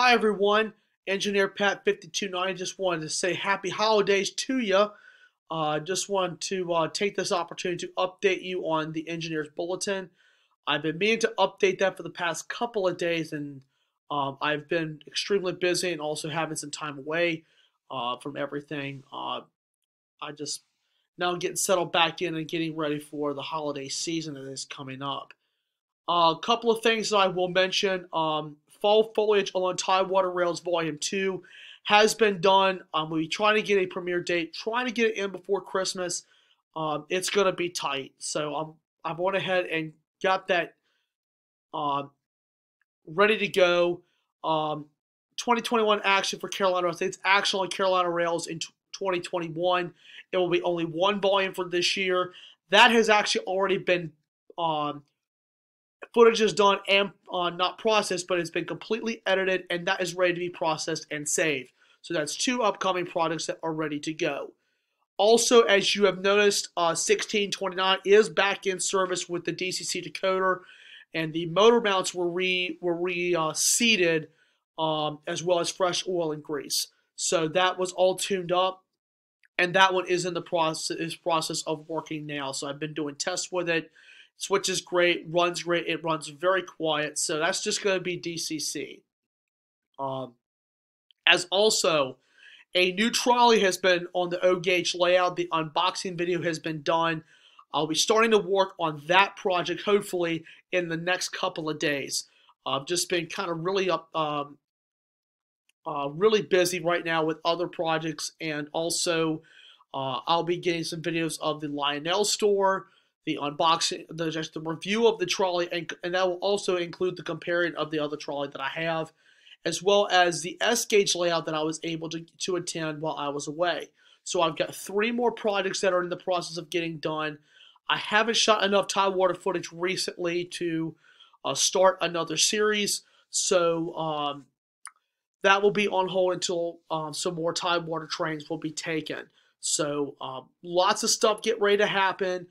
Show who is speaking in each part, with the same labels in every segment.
Speaker 1: Hi everyone, Engineer Pat 5290 just wanted to say happy holidays to you. Uh, just wanted to uh, take this opportunity to update you on the Engineers Bulletin. I've been meaning to update that for the past couple of days, and um, I've been extremely busy and also having some time away uh, from everything. Uh, I just now getting settled back in and getting ready for the holiday season that is coming up. Uh, a couple of things that I will mention. Um, fall foliage along Tidewater Rails Volume 2 has been done. Um, we'll be trying to get a premiere date, trying to get it in before Christmas. Um, it's going to be tight. So um, I've went ahead and got that uh, ready to go. Um, 2021 action for Carolina Rails. It's action on Carolina Rails in 2021. It will be only one volume for this year. That has actually already been um, footage is done and uh, not processed, but it's been completely edited and that is ready to be processed and saved. So that's two upcoming products that are ready to go. Also, as you have noticed, uh, 1629 is back in service with the DCC decoder, and the motor mounts were re were re uh, seated, um, as well as fresh oil and grease. So that was all tuned up, and that one is in the process is process of working now. So I've been doing tests with it Switch is great, runs great, it runs very quiet. So that's just going to be DCC. Um, as also, a new trolley has been on the O gauge layout. The unboxing video has been done. I'll be starting to work on that project hopefully in the next couple of days. I've just been kind of really up, um, uh, really busy right now with other projects, and also uh, I'll be getting some videos of the Lionel store the unboxing, the just the review of the trolley, and, and that will also include the comparing of the other trolley that I have, as well as the S gauge layout that I was able to, to attend while I was away. So I've got three more projects that are in the process of getting done. I haven't shot enough Tidewater footage recently to uh, start another series, so um, that will be on hold until um, some more Tidewater trains will be taken. So um, lots of stuff get ready to happen.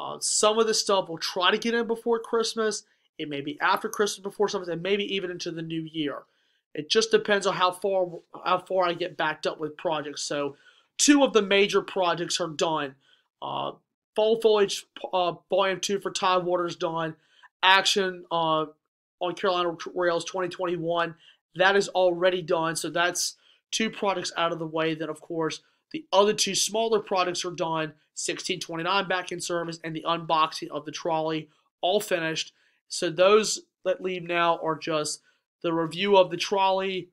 Speaker 1: Uh, some of this stuff we'll try to get in before Christmas. It may be after Christmas, before something, and maybe even into the new year. It just depends on how far how far I get backed up with projects. So, two of the major projects are done. Uh, Fall Foliage uh, Volume Two for Tidewater is done. Action uh, on Carolina Rails 2021 that is already done. So that's two projects out of the way. Then, of course, the other two smaller products are done, 1629 back in service, and the unboxing of the trolley all finished. So those that leave now are just the review of the trolley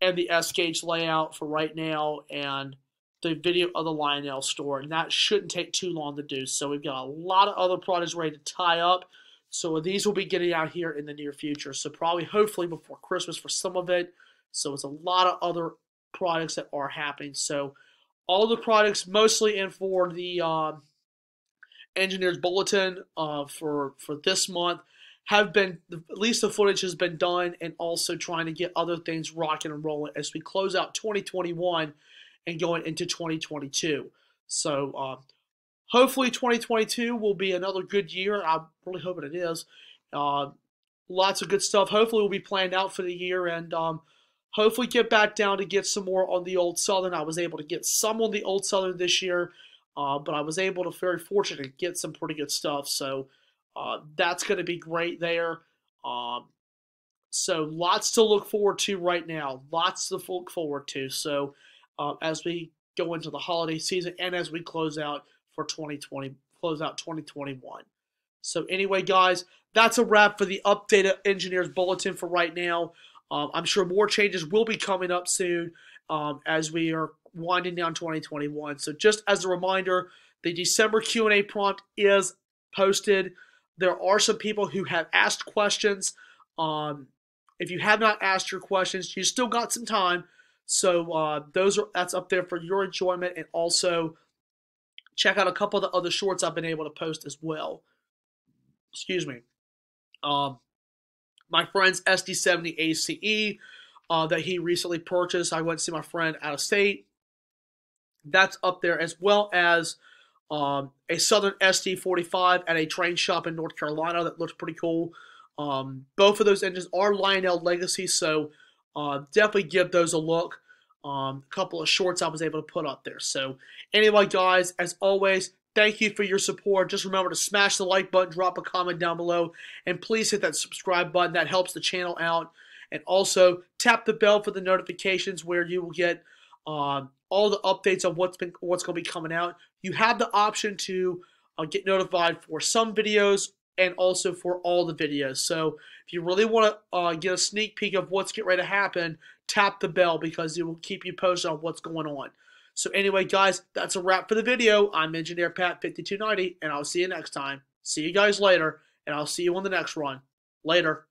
Speaker 1: and the S gauge layout for right now, and the video of the Lionel store. And that shouldn't take too long to do. So we've got a lot of other products ready to tie up. So these will be getting out here in the near future. So probably, hopefully, before Christmas for some of it. So it's a lot of other products that are happening. So all the products mostly in for the uh, engineers bulletin uh, for for this month have been at least the footage has been done and also trying to get other things rocking and rolling as we close out 2021 and going into 2022 so uh, hopefully 2022 will be another good year. I'm really hoping it is. Uh, lots of good stuff. Hopefully will be planned out for the year and um, Hopefully, get back down to get some more on the Old Southern. I was able to get some on the Old Southern this year, uh, but I was able to very fortunate to get some pretty good stuff. So uh, that's going to be great there. Um, so lots to look forward to right now. Lots to look forward to. So uh, as we go into the holiday season and as we close out for 2020, close out 2021. So anyway, guys, that's a wrap for the updated engineers bulletin for right now. Um, I'm sure more changes will be coming up soon um, as we are winding down 2021. So just as a reminder, the December Q&A prompt is posted. There are some people who have asked questions. Um, if you have not asked your questions, you still got some time. So uh, those are that's up there for your enjoyment, and also check out a couple of the other shorts I've been able to post as well. Excuse me. Um, my friend's SD70 ACE uh, that he recently purchased. I went to see my friend out of state. That's up there as well as um, a Southern SD45 at a train shop in North Carolina that looks pretty cool. Um, both of those engines are Lionel Legacy, so uh, definitely give those a look. Um, a couple of shorts I was able to put up there. So, anyway, guys, as always, thank you for your support. Just remember to smash the like button, drop a comment down below, and please hit that subscribe button. That helps the channel out. And also tap the bell for the notifications where you will get um, all the updates on what's been what's going to be coming out. You have the option to uh, get notified for some videos and also for all the videos. So if you really want to uh, get a sneak peek of what's getting ready to happen, tap the bell because it will keep you posted on what's going on. So anyway, guys, that's a wrap for the video. I'm Engineer Pat 5290, and I'll see you next time. See you guys later, and I'll see you on the next run. Later.